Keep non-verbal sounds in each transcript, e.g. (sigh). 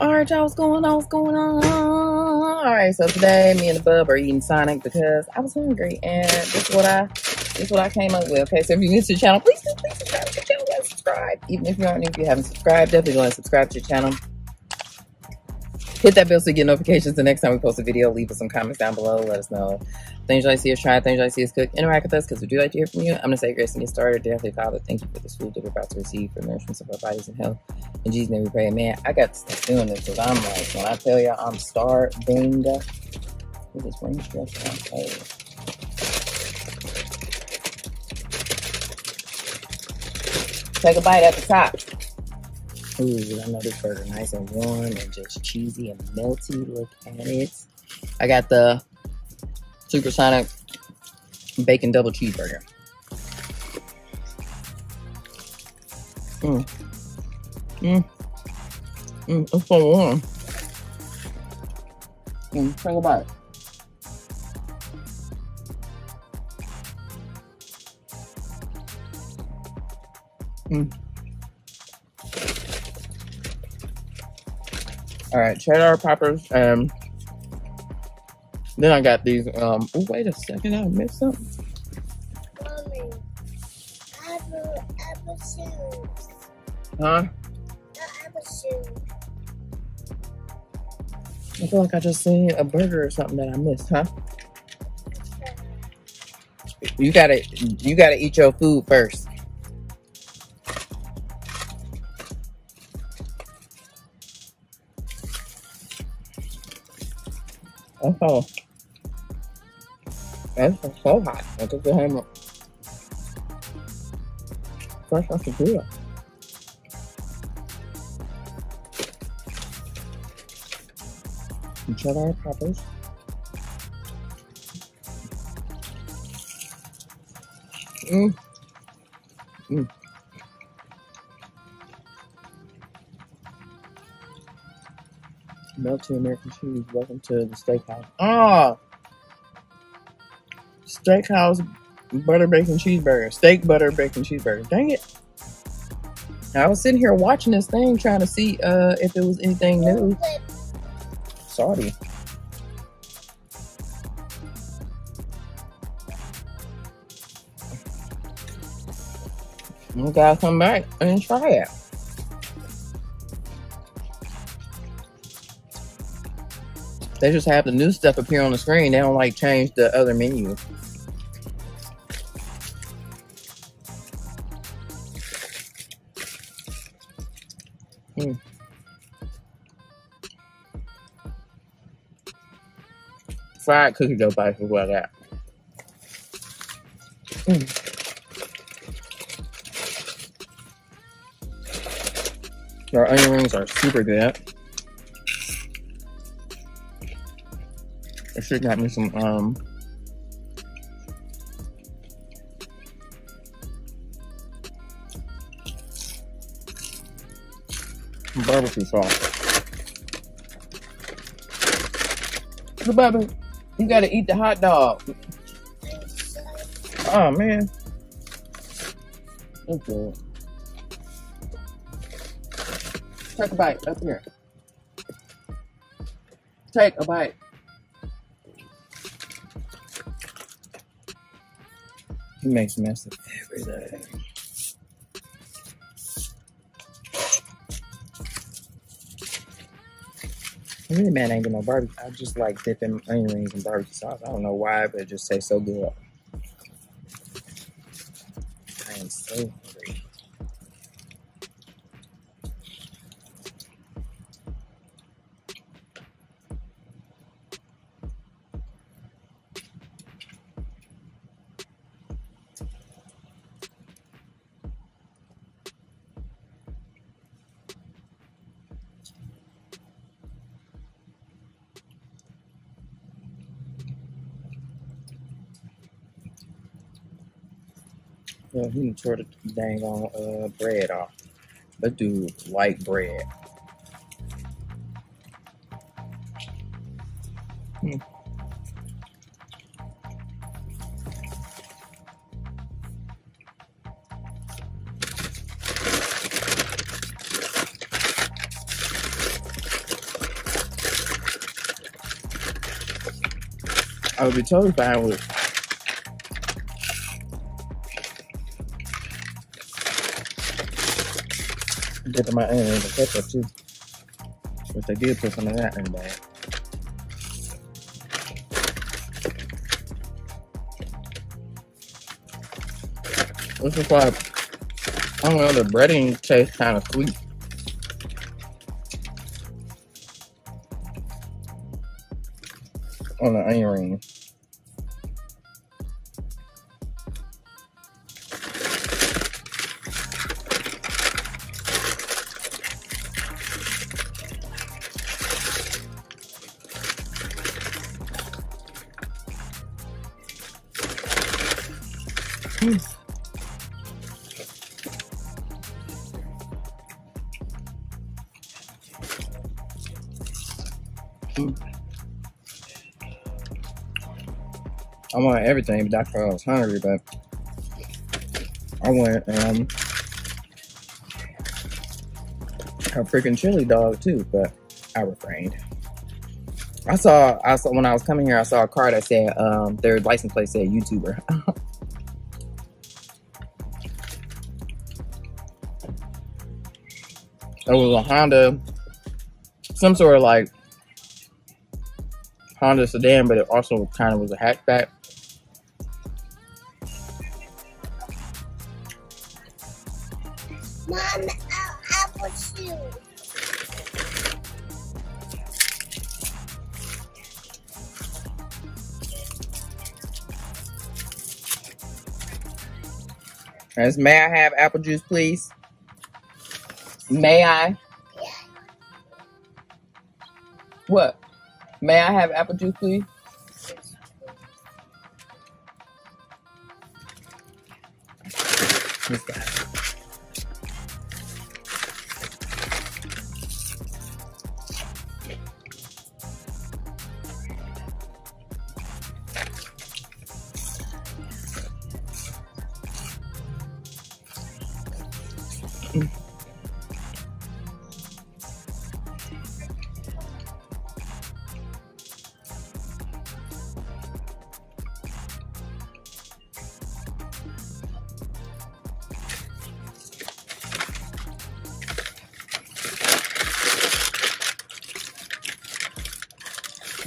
All right, y'all, what's going on? What's going on? All right, so today me and the bub are eating Sonic because I was hungry, and this is what I this is what I came up with. Okay, so if you're new to the channel, please please subscribe to the channel. Guys, subscribe. Even if you aren't new, if you haven't subscribed, definitely go and subscribe to the channel. Hit that bell so you get notifications the next time we post a video. Leave us some comments down below. Let us know things to see us try, things to see us cook. Interact with us because we do like to hear from you. I'm going to say grace and get started. Definitely, Father, thank you for this food that we're about to receive for nourishment of our bodies and health. In Jesus' name we pray, man. I got to stop doing this because I'm like, when I tell y'all I'm starving, this ring stretch. Take a bite at the top. Ooh, I know this burger nice and warm and just cheesy and melty. Look at it. I got the Supersonic Bacon Double Cheeseburger. Mmm. Mmm. Mmm, it's so warm. Mmm, take a bite. Mmm. All right, cheddar poppers. Um, then I got these. Um, oh, wait a second, I missed something. Mommy, shoes. Huh? I feel like I just seen a burger or something that I missed, huh? You gotta, you gotta eat your food first. All. That's so hot. I took the hammer. Fresh off the grill. And cheddar peppers. Mm. Mm. Melted American cheese. Welcome to the steakhouse. Ah! Steakhouse butter bacon cheeseburger. Steak butter bacon cheeseburger. Dang it. I was sitting here watching this thing trying to see uh, if it was anything new. Sorry. You gotta come back and try it. They just have the new stuff appear on the screen. They don't like change the other menu. Hmm. Fried cookie dough bites is what I got. Mm. Our onion rings are super good. I should got me some um barbecue sauce. The baby, you gotta eat the hot dog. Oh man. Good. Take a bite up here. Take a bite. He makes mess of everything. Mad I ain't get no barbecue. I just like dipping onion rings in barbecue sauce. I don't know why, but it just tastes so good. I am so he done tore the dang on uh, bread off. That dude like bread. Hmm. I would be totally fine with dipping my onions in ketchup too. Which they did put some of that in the bag. This is why I don't know the breading tastes kind of sweet. On the onion I want everything, but that's why I was hungry, but I went um a freaking chili dog too, but I refrained. I saw I saw when I was coming here, I saw a car that said um their license plate said YouTuber. (laughs) it was a Honda, some sort of like Honda sedan, but it also kind of was a hatchback. Mom, our apple shoe. As may I have apple juice, please? May I? What? May I have apple juice, please? This guy.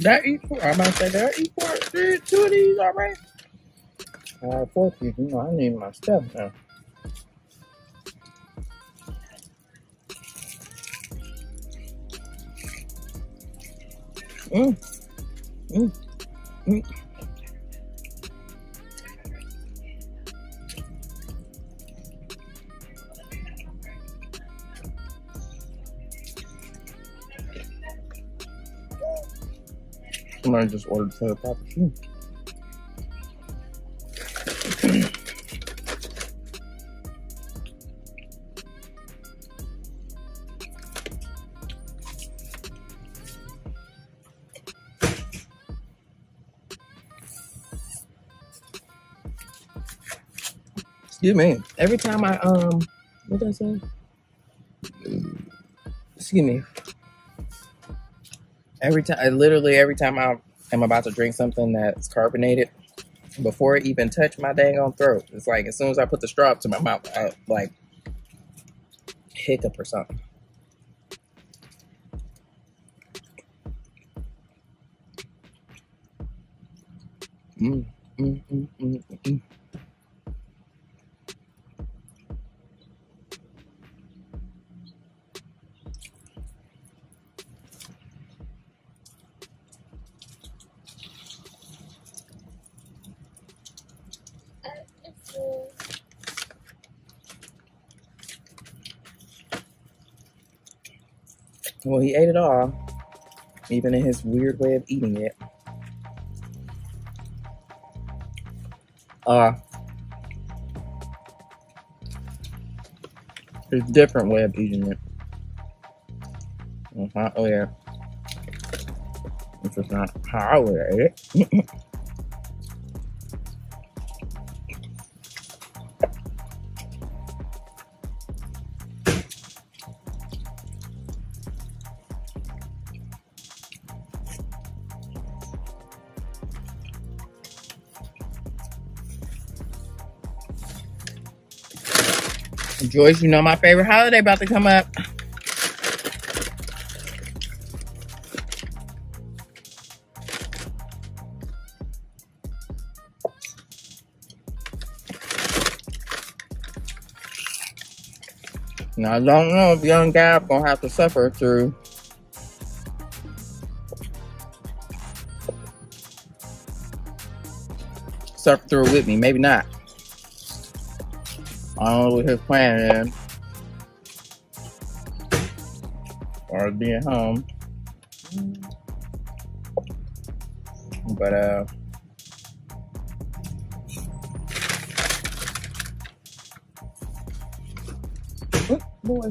That E4, I'm to say that E4, Three, two of these already. Uh, four. You know, I need my stuff now. Mm, mm, mm. Somebody just ordered for the Papa Shoe. Excuse me. Every time I um, what did I say? Excuse me. Every time, I literally every time I am about to drink something that's carbonated, before it even touch my dang on throat, it's like as soon as I put the straw up to my mouth, I like hiccup or something. Mm, mm, mm, Well, he ate it all, even in his weird way of eating it. Uh, his different way of eating it. Uh-huh, oh yeah, which is not how I would ate it. (laughs) Joyce, you know my favorite holiday about to come up. Now I don't know if young Gab gonna have to suffer through suffer through with me. Maybe not. I don't know what his plan is. Or being home. But uh oh, boy.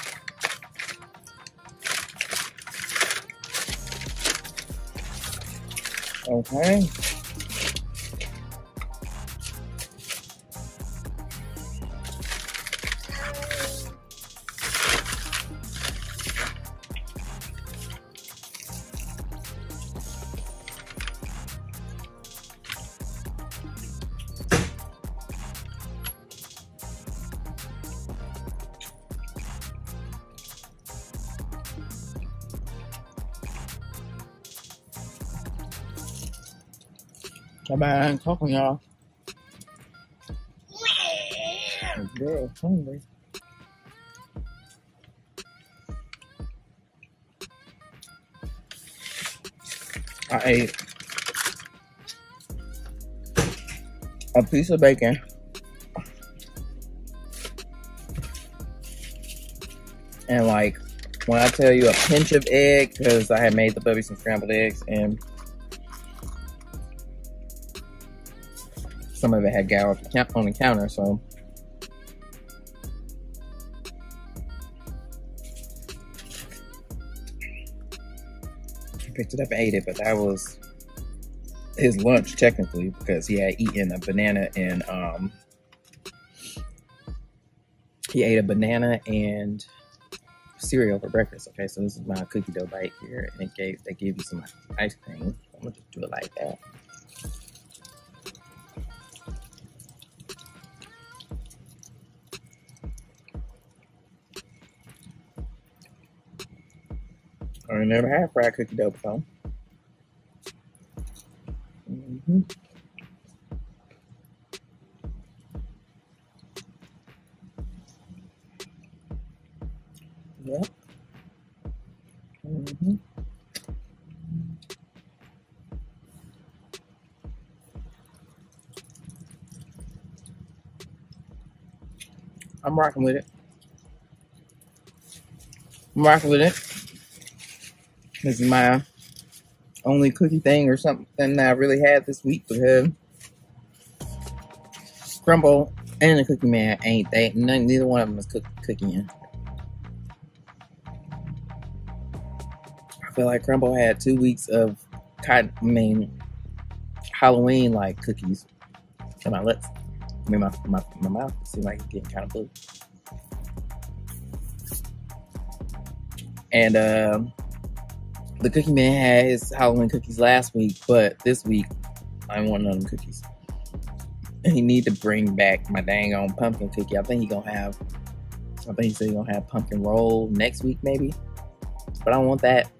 Okay. Come on, talking y'all. Girl, hungry. I ate a piece of bacon. And like when I tell you a pinch of egg, because I had made the baby some scrambled eggs and some of it had gal on the counter, so I picked it up and ate it, but that was his lunch technically because he had eaten a banana and um he ate a banana and cereal for breakfast. Okay, so this is my cookie dough bite here, and it gave they give you some ice cream. I'm gonna just do it like that. I never had fried cookie dough before. hmm Yep. hmm I'm rocking with it. I'm rocking with it. This is my only cookie thing or something that I really had this week because Crumbl and the Cookie Man ain't they none, neither one of them is cook, cooking. I feel like Crumbl had two weeks of cotton, I mean Halloween like cookies. And my lips, I mean my my, my mouth seems like it's getting kind of blue. And um the Cookie Man had his Halloween cookies last week, but this week I want none of them cookies. And he need to bring back my dang on pumpkin cookie. I think he gonna have. I think he said he gonna have pumpkin roll next week maybe, but I don't want that.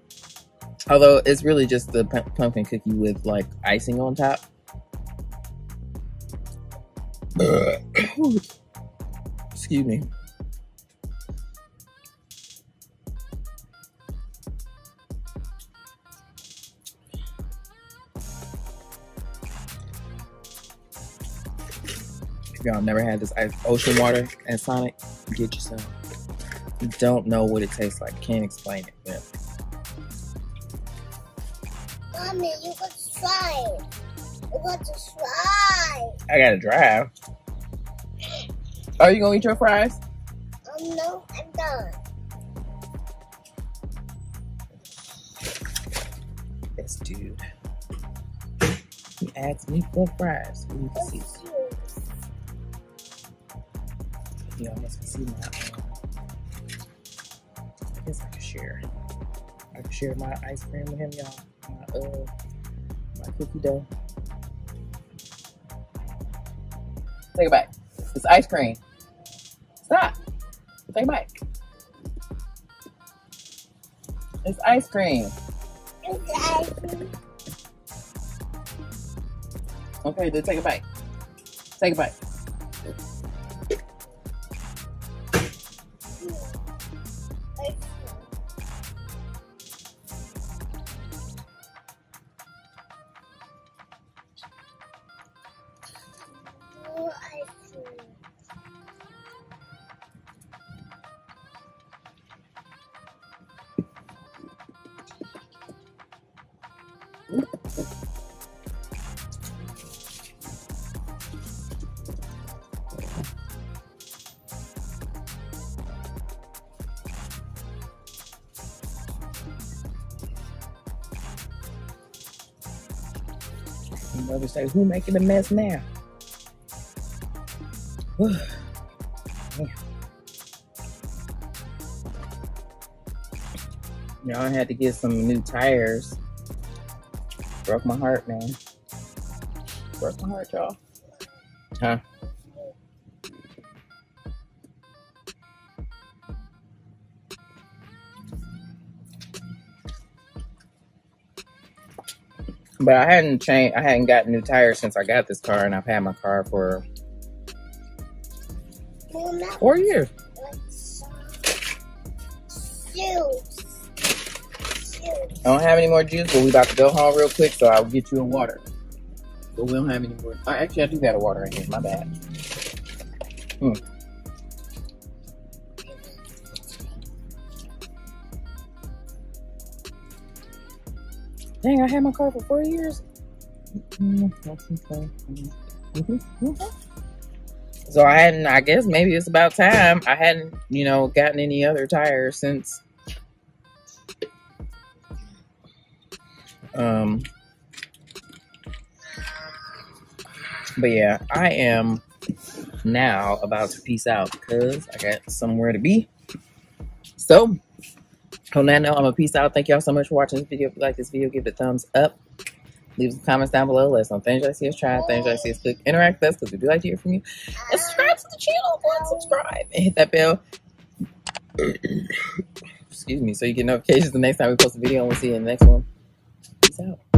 Although it's really just the pu- pumpkin cookie with like icing on top. Excuse me. If y'all never had this ice, ocean water and Sonic, get yourself. Don't know what it tastes like. Can't explain it. Yeah. Mommy, you got to try it. You got to try. I gotta drive. Are you gonna eat your fries? Um, no, I'm done. This dude. He asked me for fries. We need to see. You. Almost can see my. I guess I can share. I can share my ice cream with him, y'all. My uh, my cookie dough. Take it back. It's ice cream. Stop. Take it back. It's ice cream. It's ice cream. Okay, then take it back. Take it back. Mother say, who making the mess now? Man. Y'all I had to get some new tires. Broke my heart, man. Broke my heart, y'all. Huh? But I hadn't changed. I hadn't gotten new tires since I got this car, and I've had my car for not four years. shoes. Shoes. I don't have any more juice, but we about to go home real quick, so I'll get you a water. But we don't have any more. Oh, actually, I do got a water in here. My bad. Hmm. Dang, I had my car for four years. So I hadn't. I guess maybe it's about time. I hadn't, you know, gotten any other tires since. Um. But yeah, I am now about to peace out because I got somewhere to be. So, on that note, I'm gonna peace out. Thank y'all so much for watching this video. If you like this video, give it a thumbs up. Leave some comments down below. Let us know things I see us try, things I see us click. Interact with us because we do like to hear from you. And subscribe to the channel. And subscribe and hit that bell. (coughs) Excuse me, so you get notifications the next time we post a video. And we'll see you in the next one. Peace out.